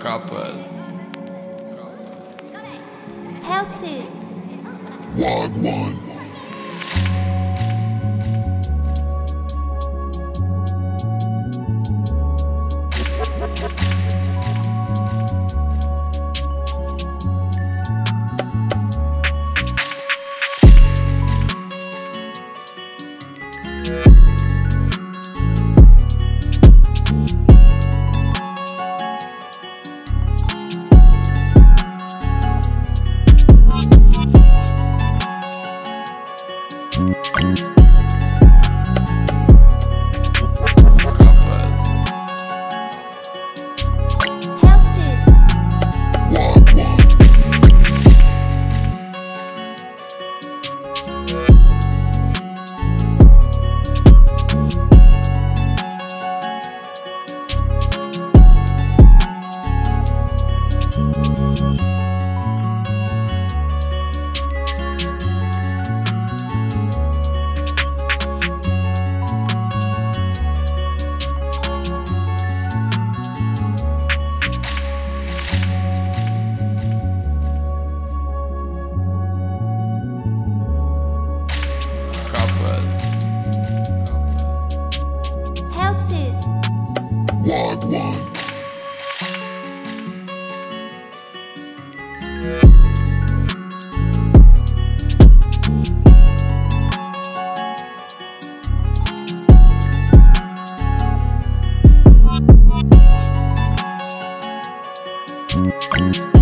Couple. Help sis. Wagwan. Thank mm -hmm. you. Thank